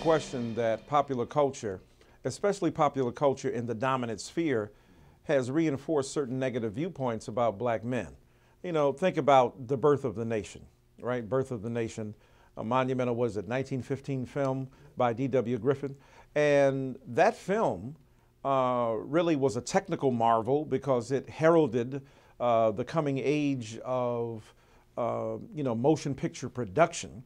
question that popular culture, especially popular culture in the dominant sphere, has reinforced certain negative viewpoints about black men. You know, think about the birth of the nation, right? Birth of the Nation, a monumental, was it, 1915 film by D.W. Griffith. And that film uh, really was a technical marvel because it heralded uh, the coming age of, uh, you know, motion picture production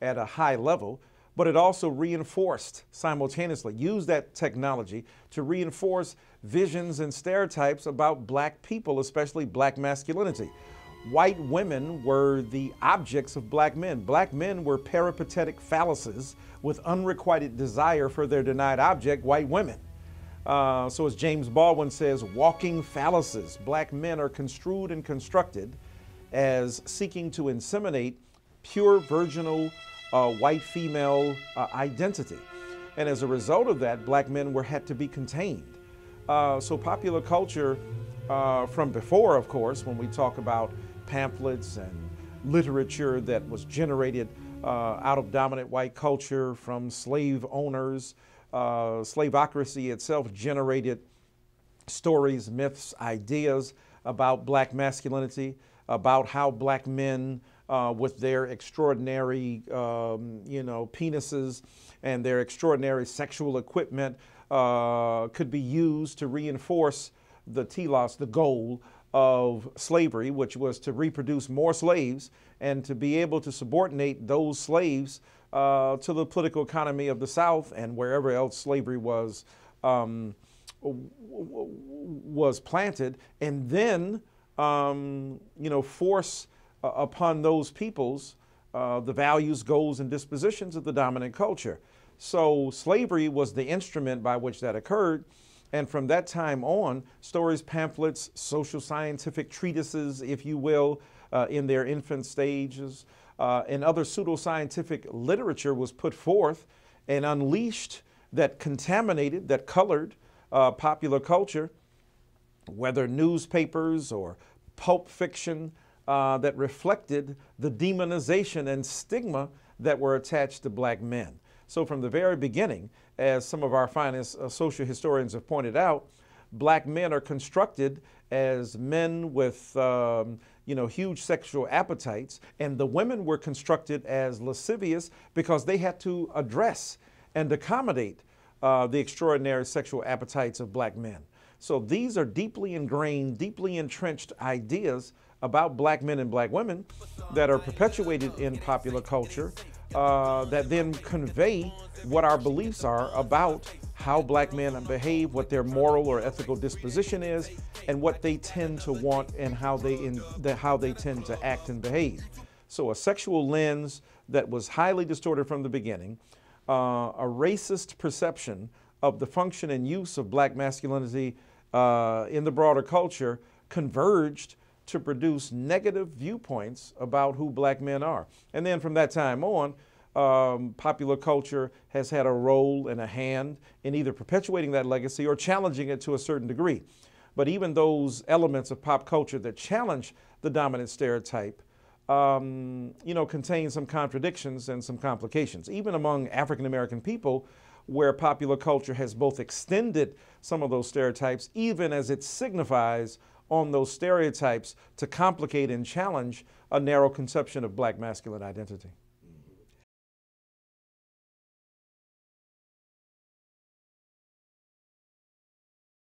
at a high level but it also reinforced simultaneously, used that technology to reinforce visions and stereotypes about black people, especially black masculinity. White women were the objects of black men. Black men were peripatetic phalluses with unrequited desire for their denied object, white women. Uh, so, as James Baldwin says, walking phalluses, black men are construed and constructed as seeking to inseminate pure virginal uh, white female uh, identity. And as a result of that, black men were had to be contained. Uh, so popular culture uh, from before, of course, when we talk about pamphlets and literature that was generated uh, out of dominant white culture from slave owners, uh, slaveocracy itself generated stories, myths, ideas about black masculinity, about how black men uh, with their extraordinary, um, you know, penises and their extraordinary sexual equipment uh, could be used to reinforce the telos, the goal of slavery, which was to reproduce more slaves and to be able to subordinate those slaves uh, to the political economy of the South and wherever else slavery was um, was planted, and then um, you know force uh, upon those peoples uh, the values, goals, and dispositions of the dominant culture. So slavery was the instrument by which that occurred. And from that time on, stories, pamphlets, social scientific treatises, if you will, uh, in their infant stages, uh, and other pseudoscientific literature was put forth and unleashed that contaminated, that colored uh, popular culture, whether newspapers or pulp fiction, uh, that reflected the demonization and stigma that were attached to black men. So, from the very beginning, as some of our finest uh, social historians have pointed out, black men are constructed as men with um, you know huge sexual appetites and the women were constructed as lascivious because they had to address and accommodate uh, the extraordinary sexual appetites of black men so these are deeply ingrained deeply entrenched ideas about black men and black women that are perpetuated in popular culture uh, that then convey what our beliefs are about how black men behave, what their moral or ethical disposition is, and what they tend to want and how they in, the, how they tend to act and behave. So a sexual lens that was highly distorted from the beginning, uh, a racist perception of the function and use of black masculinity uh, in the broader culture converged to produce negative viewpoints about who black men are. And then from that time on, um, popular culture has had a role and a hand in either perpetuating that legacy or challenging it to a certain degree. But even those elements of pop culture that challenge the dominant stereotype, um, you know, contain some contradictions and some complications. Even among African American people, where popular culture has both extended some of those stereotypes, even as it signifies on those stereotypes to complicate and challenge a narrow conception of black masculine identity.